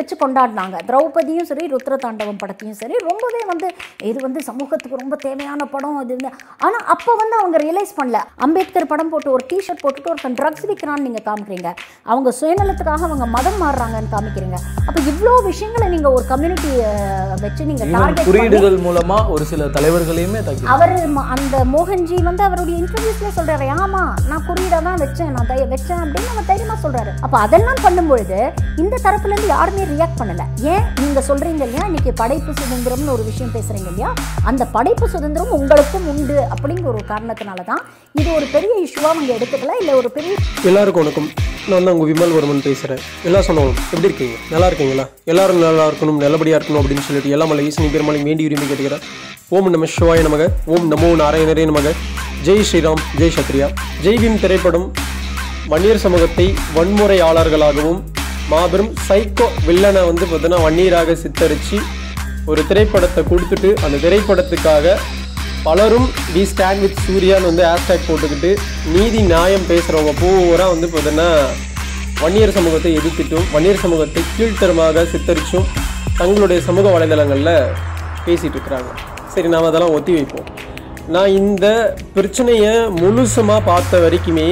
வச்சு கொண்டாடினாங்க. திரௌபதியும் சரி ருத்ர தாண்டவம் படத்தையும் சரி ரொம்பவே வந்து இது வந்து சமூகத்துக்கு ரொம்ப தேவையான படம் வந்து. ஆனால் அப்போ வந்து அவங்க ரியலைஸ் பண்ணல. அம்பேத்கர் படம் போட்டு ஒரு டிஷர்ட் போட்டுட்டு ஒருத்தன் ட்ரக்ஸ் விற்கிறான்னு நீங்கள் காமிக்கிறீங்க. அவங்க சுயநலத்துக்காக அவங்க மதம் மாறுறாங்கன்னு காமிக்கிறீங்க. அப்போ இவ்வளோ விஷயங்களை நீங்கள் ஒரு கம்யூனிட்டி வச்சு நீங்கள் குறியீடுகள் மூலமா ஒரு சில தலைவர்களையுமே அவர் அந்த மோகன்ஜி வந்து அவருடைய இன்டர்வியூஸ்ல சொல்றாரு ஆமா நான் குறியீடை தான் வச்சேன் நான் வச்சேன் அப்படின்னு அவர் தைரியமா சொல்றாரு. அப்ப அதெல்லாம் பண்ணும்பொழுது இந்த தரப்புல இருந்து யாருமே ரியாக்ட் பண்ணலை. ஏன்? நீங்கள் சொல்கிறீங்க இல்லையா? இன்றைக்கி படைப்பு சுதந்திரம்னு ஒரு விஷயம் பேசுகிறீங்க இல்லையா? அந்த படைப்பு சுதந்திரம் உங்களுக்கும் உண்டு அப்படிங்கிற ஒரு காரணத்தினால தான் இது ஒரு பெரிய இஷ்யூவாக அவங்க எடுத்துக்கல? இல்லை ஒரு பெரிய எல்லாருக்கும் வணக்கம். நான் தான் உங்கள் விமல் வர்மன் பேசுகிறேன் எல்லாம் சொன்னோம் எப்படி இருக்கீங்க? நல்லா இருக்கீங்களா? எல்லாரும் நல்லா இருக்கணும் நல்லபடியாக இருக்கணும் அப்படின்னு சொல்லிட்டு எல்லா மலை ஈசனி பெருமாளையும் வேண்டி உரிமை கேட்டுக்கிறேன். ஓம் நம சிவாய நமக ஓம் நமோ நாராயணரே நமக. ஜெய் ஸ்ரீராம் ஜெய் சத்ரியா. ஜெய் பீம் திரைப்படம் வன்னியர் சமூகத்தை வன்முறையாளர்களாகவும் மாபெரும் சைக்கோ வில்லனை வந்து பார்த்தீங்கன்னா வன்னியராக சித்தரித்து ஒரு திரைப்படத்தை கொடுத்துட்டு அந்த திரைப்படத்துக்காக பலரும் வி ஸ்டாண்ட் வித் சூர்யான்னு வந்து ஹேஷ்டேக் போட்டுக்கிட்டு நீதி நியாயம் பேசுகிறவங்க பூரா வந்து பார்த்தீங்கன்னா வன்னியர் சமூகத்தை எதிர்த்துட்டும் வன்னியர் சமூகத்தை கீழ்த்தரமாக சித்தரித்தும் தங்களுடைய சமூக வலைதளங்களில் பேசிகிட்டு இருக்கிறாங்க. சரி நாம் அதெல்லாம் ஒத்தி வைப்போம். நான் இந்த பிரச்சனையை முழுசமாக பார்த்த வரைக்குமே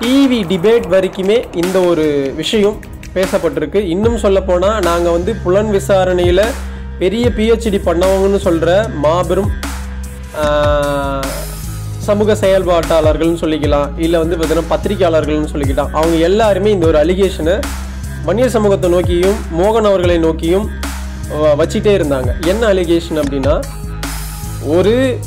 டிவி டிபேட் வரைக்குமே இந்த ஒரு விஷயம் பேசப்பட்டிருக்கு. இன்னும் சொல்லப்போனால் நாங்கள் வந்து புலன் விசாரணையில் பெரிய பிஹெச்டி பண்ணவங்கன்னு சொல்கிற மாபெரும் சமூக செயல்பாட்டாளர்கள்னு சொல்லிக்கலாம். இல்லை வந்து பார்த்தீங்கன்னா பத்திரிகையாளர்கள்னு சொல்லிக்கலாம். அவங்க எல்லாருமே இந்த ஒரு அலிகேஷனை வன்னியர் சமூகத்தை நோக்கியும் மோகன் அவர்களை நோக்கியும் வ- வச்சிட்டே இருந்தாங்க. என்ன அலிகேஷன் அப்படின்னா ஒரு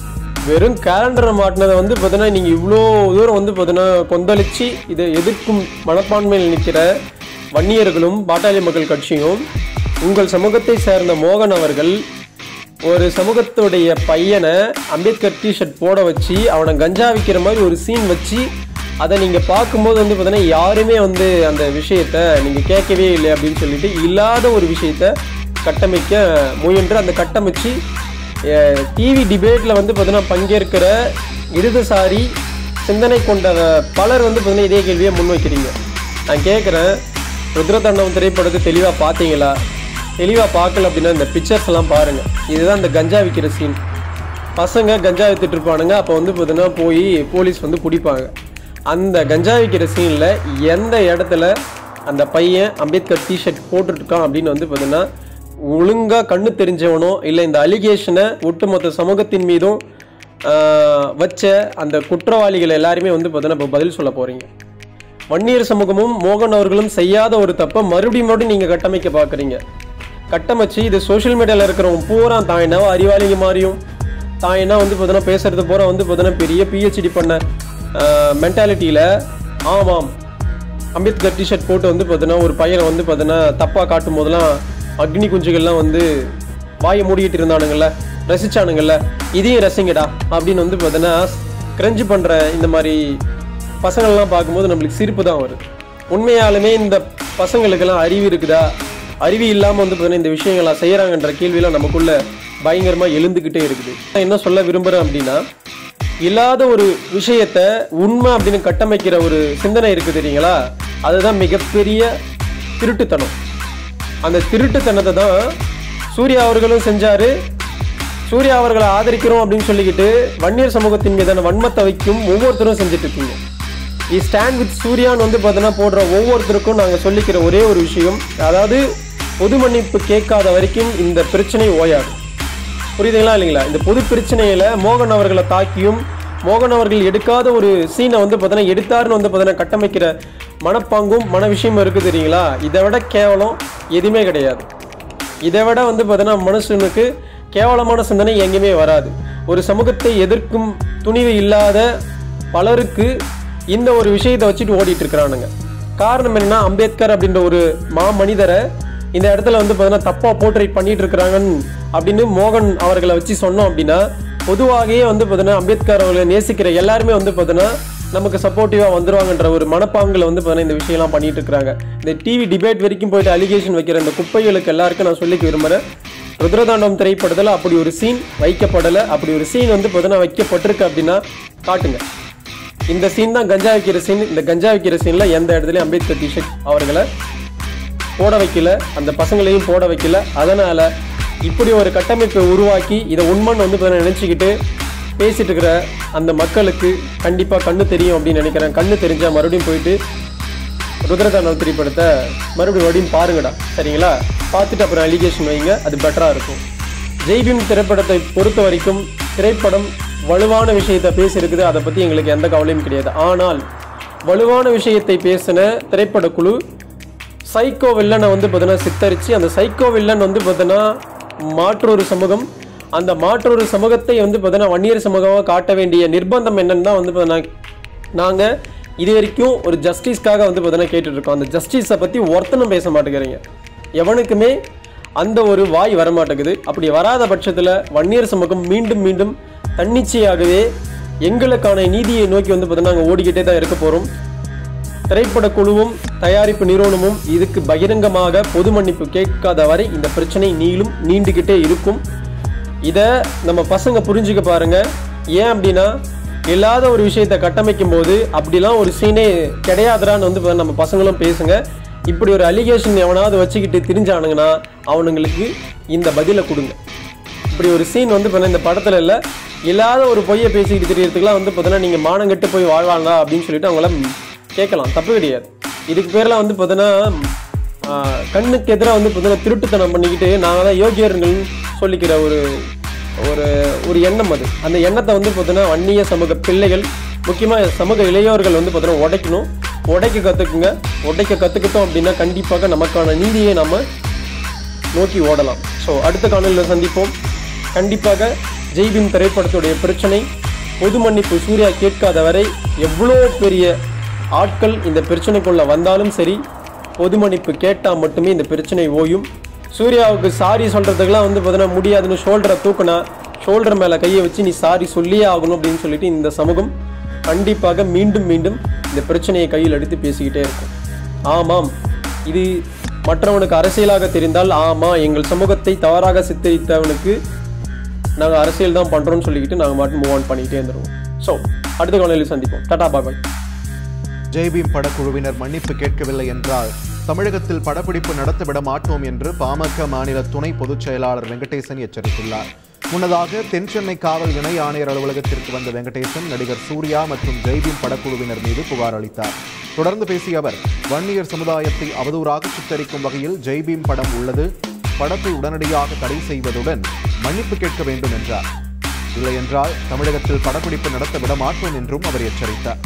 வெறும் கேலண்டரை மாட்டினதை வந்து பார்த்தீங்கன்னா நீங்கள் இவ்வளோ தூரம் வந்து பார்த்தீங்கன்னா கொந்தளிச்சு இதை எதிர்க்கும் மனப்பான்மையில் நிற்கிற வன்னியர்களும் பாட்டாளி மக்கள் கட்சியும் உங்கள் சமூகத்தை சேர்ந்த மோகன் அவர்கள் ஒரு சமூகத்துடைய பையனை அம்பேத்கர் டிஷர்ட் போட வச்சு அவனை கஞ்சா விற்கிற மாதிரி ஒரு சீன் வச்சு அதை நீங்கள் பார்க்கும்போது வந்து பார்த்தீங்கன்னா யாருமே வந்து அந்த விஷயத்த நீங்கள் கேட்கவே இல்லை அப்படின்னு சொல்லிட்டு இல்லாத ஒரு விஷயத்த கட்டமைக்க முயன்று அந்த கட்டமைச்சு டிவி டிபேட்டில் வந்து பார்த்தீங்கன்னா பங்கேற்கிற இடதுசாரி சிந்தனை கொண்ட பலர் வந்து பார்த்தீங்கன்னா இதே கேள்வியை முன்வைக்கிறீங்க. நான் கேட்குறேன் ருத்ரதாண்டவம் திரைப்படத்தை தெளிவாக பார்த்தீங்களா? தெளிவாக பார்க்கல அப்படின்னா இந்த பிக்சர்ஸ் எல்லாம் பாருங்கள் இதுதான் இந்த கஞ்சா விற்கிற சீன் பசங்க கஞ்சா வித்துட்டு இருப்பானுங்க. அப்போ வந்து பார்த்தீங்கன்னா போய் போலீஸ் வந்து பிடிப்பாங்க. அந்த கஞ்சா விற்கிற சீனில் எந்த இடத்துல அந்த பையன் அம்பேத்கர் டிஷர்ட் போட்டுட்ருக்கான் அப்படின்னு வந்து பார்த்தீங்கன்னா ஒழுங்காக கண்ணு தெரிஞ்சவனோ இல்லை இந்த அலிகேஷனை ஒட்டுமொத்த சமூகத்தின் மீதும் வச்ச அந்த குற்றவாளிகள் எல்லாருமே வந்து பார்த்தீங்கன்னா இப்போ பதில் சொல்ல போகிறீங்க வன்னியர் சமூகமும் மோகன் அவர்களும் செய்யாத ஒரு தப்பை மறுபடியும் மறுபடியும் நீங்கள் கட்டமைக்க பார்க்குறீங்க. கட்டமைச்சு இது சோஷியல் மீடியாவில் இருக்கிறவங்க பூரா தான் என்ன அறிவாளிங்க மாறியும். தான் என்ன வந்து பார்த்தீங்கன்னா பேசுறது பூரா வந்து பார்த்தீங்கன்னா பெரிய பிஹெச்டி பண்ண மென்டாலிட்டியில் ஆமாம் அம்பேத்கர் டிஷர்ட் போட்டு வந்து பார்த்தீங்கன்னா ஒரு பையனை வந்து பார்த்தீங்கன்னா தப்பாக காட்டும் போதெல்லாம் அக்னி குஞ்சுகள்லாம் வந்து வாயை மூடிக்கிட்டு இருந்தானுங்கள்ல ரசிச்சானுங்கள்ல இதையும் ரசிங்கடா அப்படின்னு வந்து பார்த்தீங்கன்னா கிரஞ்சு பண்ணுற இந்த மாதிரி பசங்கள்லாம் பார்க்கும்போது நம்மளுக்கு சிரிப்பு தான் வரும். உண்மையாலுமே இந்த பசங்களுக்கெல்லாம் அறிவு இருக்குதா? அறிவு இல்லாமல் வந்து பார்த்தீங்கன்னா இந்த விஷயங்களை செய்கிறாங்கன்ற கேள்வியெல்லாம் நமக்குள்ள பயங்கரமாக எழுந்துக்கிட்டே இருக்குது. நான் என்ன சொல்ல விரும்புகிறேன் அப்படின்னா இல்லாத ஒரு விஷயத்த உண்மை அப்படின்னு கட்டமைக்கிற ஒரு சிந்தனை இருக்குது தெரியுங்களா? அதுதான் மிகப்பெரிய திருட்டுத்தனம். அந்த திருட்டுத்தனத்தை தான் சூர்யா அவர்களும் செஞ்சார். சூர்யா அவர்களை ஆதரிக்கிறோம் அப்படின்னு சொல்லிக்கிட்டு வன்னியர் சமூகத்தின் மீதான வன்மத்தை வைக்கும் ஒவ்வொருத்தரும் செஞ்சுட்டு இருக்கீங்க. ஸ்டாண்ட் வித் சூர்யான்னு வந்து பார்த்தீங்கன்னா போடுற ஒவ்வொருத்தருக்கும் நாங்கள் சொல்லிக்கிற ஒரே ஒரு விஷயம். அதாவது பொது மன்னிப்பு கேட்காத வரைக்கும் இந்த பிரச்சனை ஓயாது. புரியுதுங்களா இல்லைங்களா? இந்த பொது பிரச்சனையில் மோகன் அவர்களை தாக்கியும் மோகன் அவர்கள் எடுக்காத ஒரு சீனை வந்து பார்த்தீங்கன்னா எடுத்தாருன்னு வந்து பார்த்தீங்கன்னா கட்டமைக்கிற மனப்பாங்கும் மன விஷயமும் இருக்குது தெரியுங்களா? இதை விட கேவலம் எதுவுமே கிடையாது. இதை விட வந்து பார்த்தீங்கன்னா மனுஷனுக்கு கேவலமான சிந்தனை எங்கேயுமே வராது. ஒரு சமூகத்தை எதிர்க்கும் துணிவு இல்லாத பலருக்கு இந்த ஒரு விஷயத்தை வச்சுட்டு ஓடிட்டு இருக்கிறானுங்க. காரணம் என்னன்னா அம்பேத்கர் அப்படின்ற ஒரு மா மனிதரை இந்த இடத்துல வந்து பார்த்தீங்கன்னா தப்பாக போர்ட்ரேட் பண்ணிட்டு இருக்கிறாங்கன்னு அப்படின்னு மோகன் அவர்களை வச்சு சொன்னோம் அப்படின்னா பொதுவாகவே வந்து பார்த்தீங்கன்னா அம்பேத்கர் அவர்களை நேசிக்கிற எல்லாருமே வந்து பார்த்தீங்கன்னா நமக்கு சப்போர்ட்டிவாக வந்துருவாங்கன்ற ஒரு மனப்பாங்கில் வந்து பார்த்தீங்கன்னா இந்த விஷயம்லாம் பண்ணிட்டு இருக்கிறாங்க. இந்த டிவி டிபேட் வரைக்கும் போயிட்டு அலிகேஷன் வைக்கிற இந்த குப்பைகளுக்கு எல்லாருக்கும் நான் சொல்லிக்க விரும்புகிறேன் ருத்ரதாண்டம் திரைப்படத்தில் அப்படி ஒரு சீன் வைக்கப்படலை. அப்படி ஒரு சீன் வந்து பார்த்தீங்கன்னா வைக்கப்பட்டிருக்கு அப்படின்னா காட்டுங்க. இந்த சீன் தான் கஞ்சா வைக்கிற சீன் இந்த கஞ்சா வைக்கிற சீனில் எந்த இடத்துலையும் அம்பேத்கர் டிஷர்ட் அவர்களை போட வைக்கல அந்த பசங்களையும் போட வைக்கல. அதனால் இப்படி ஒரு கட்டமைப்பை உருவாக்கி இதை உண்மைன்னு வந்து இப்போ நினச்சிக்கிட்டு பேசிகிட்டு இருக்கிற அந்த மக்களுக்கு கண்டிப்பாக கண்ணு தெரியும் அப்படின்னு நினைக்கிறேன். கண்ணு தெரிஞ்சால் மறுபடியும் போயிட்டு ருத்ரதாண்டவம் திரைப்படத்தை மறுபடியும் மறுபடியும் பாருங்கடா. சரிங்களா? பார்த்துட்டு அப்புறம் அலிகேஷன் வைங்க அது பெட்டராக இருக்கும். ஜெய்பீம் திரைப்படத்தை பொறுத்த வரைக்கும் திரைப்படம் வலுவான விஷயத்தை பேசியிருக்குது. அதை பற்றி எங்களுக்கு எந்த கவலையும் கிடையாது. ஆனால் வலுவான விஷயத்தை பேசின திரைப்பட குழு சைக்கோ வில்லனை வந்து பார்த்தீங்கன்னா சித்தரித்து அந்த சைக்கோ வில்லன் வந்து பார்த்தீங்கன்னா மாற்றொரு சமூகம். அந்த மாற்றொரு சமூகத்தை வந்து பார்த்தீங்கன்னா வன்னியர் சமூகமாக காட்ட வேண்டிய நிர்பந்தம் என்னென்னா வந்து பார்த்தீங்கன்னா நாங்கள் இது வரைக்கும் ஒரு ஜஸ்டிஸ்க்காக வந்து பார்த்தீங்கன்னா கேட்டுட்ருக்கோம் அந்த ஜஸ்டிஸை பற்றி ஒருத்தனும் பேச மாட்டேங்கிறீங்க. எவனுக்குமே அந்த ஒரு வாய் வரமாட்டேங்குது. அப்படி வராத பட்சத்தில் வன்னியர் சமூகம் மீண்டும் மீண்டும் தன்னிச்சையாகவே எங்களுக்கான நீதியை நோக்கி வந்து பார்த்தீங்கன்னா நாங்கள் ஓடிக்கிட்டே தான் இருக்க போகிறோம் திரைப்பட குழுவும் தயாரிப்பு நிறுவனமும் இதுக்கு பகிரங்கமாக பொது மன்னிப்பு கேட்காத வரை இந்த பிரச்சனை நீளும் நீண்டுக்கிட்டே இருக்கும். இதை நம்ம பசங்க புரிஞ்சுக்க பாருங்கள் ஏன் அப்படின்னா இல்லாத ஒரு விஷயத்தை கட்டமைக்கும் போது அப்படிலாம் ஒரு சீனே கிடையாதுடான்னு வந்து நம்ம பசங்களும் பேசுங்க. இப்படி ஒரு அலிகேஷன் எவனாவது வச்சுக்கிட்டு திரிஞ்சானுங்கன்னா அவனுங்களுக்கு இந்த பதிலை கொடுங்க. இப்படி ஒரு சீன் வந்து இப்போ இந்த படத்தில் இல்லை இல்லாத ஒரு பொய்யை பேசிக்கிட்டு தெரியறதுக்குலாம் வந்து பார்த்தீங்கன்னா நீங்கள் மானங்கெட்டு போய் வாழ்வாங்க அப்படின்னு சொல்லிட்டு அவங்கள கேட்கலாம். தப்பு கிடையாது. இதுக்கு பேரெலாம் வந்து பார்த்தீங்கன்னா கண்ணுக்கு எதிராக வந்து பார்த்தீங்கன்னா திருட்டுத்தனம் பண்ணிக்கிட்டு நாங்கள் தான் யோகியர்கள் சொல்லிக்கிற ஒரு ஒரு ஒரு எண்ணம் அது. அந்த எண்ணத்தை வந்து பார்த்தீங்கன்னா வன்னிய சமூக பிள்ளைகள் முக்கியமாக சமூக இளையோர்கள் வந்து பார்த்தீங்கன்னா உடைக்கணும். உடைக்க கற்றுக்குங்க உடைக்க கற்றுக்கிட்டோம் அப்படின்னா கண்டிப்பாக நமக்கான நீதியை நம்ம நோக்கி ஓடலாம். ஸோ அடுத்த காணொலியில் சந்திப்போம். கண்டிப்பாக ஜெய்பீம் திரைப்படத்துடைய பிரச்சனை பொது மன்னிப்பு சூர்யா கேட்காத வரை எவ்வளோ பெரிய ஆட்கள் இந்த பிரச்சனைக்குள்ளே வந்தாலும் சரி பொது மன்னிப்பு கேட்டால் மட்டுமே இந்த பிரச்சனை ஓயும். சூர்யாவுக்கு சாரி சொல்கிறதுக்கெல்லாம் வந்து பார்த்தீங்கன்னா முடியாதுன்னு ஷோல்டரை தூக்குனா ஷோல்டர் மேலே கையை வச்சு நீ சாரி சொல்லியே ஆகணும் அப்படின்னு சொல்லிட்டு இந்த சமூகம் கண்டிப்பாக மீண்டும் மீண்டும் இந்த பிரச்சனையை கையில் எடுத்து பேசிக்கிட்டே இருக்கும். ஆமாம் இது மற்றவனுக்கு அரசியலாக தெரிந்தால் ஆமாம் எங்கள் சமூகத்தை தவறாக சித்தரித்தவனுக்கு நாங்கள் அரசியல் தான் பண்ணுறோம்னு சொல்லிக்கிட்டு நாங்கள் மட்டும் மூவ் ஆன் பண்ணிக்கிட்டே இருந்துருவோம். ஸோ அடுத்த காலையில் சந்திப்போம். டாடா பாபாய் ஜெய்பீம் படக்குழுவினர் மன்னிப்பு கேட்கவில்லை என்றால் தமிழகத்தில் படப்பிடிப்பு நடத்திவிட மாட்டோம் என்று பாமக மாநில துணை பொதுச் செயலாளர் வெங்கடேசன் எச்சரித்துள்ளார். முன்னதாக தென் சென்னை காவல் இணை ஆணையர் அலுவலகத்திற்கு வந்த வெங்கடேசன் நடிகர் சூர்யா மற்றும் ஜெய்பீம் படக்குழுவினர் மீது புகார் அளித்தார். தொடர்ந்து பேசிய அவர் வன்னியர் சமுதாயத்தை அவதூறாக சித்தரிக்கும் வகையில் ஜெய்பீம் படம் உள்ளது. படத்தை உடனடியாக தடை செய்வதுடன் மன்னிப்பு கேட்க வேண்டும் என்றார். இல்லையென்றால் தமிழகத்தில் படப்பிடிப்பு நடத்த விட மாட்டோம் என்றும் அவர் எச்சரித்தார்.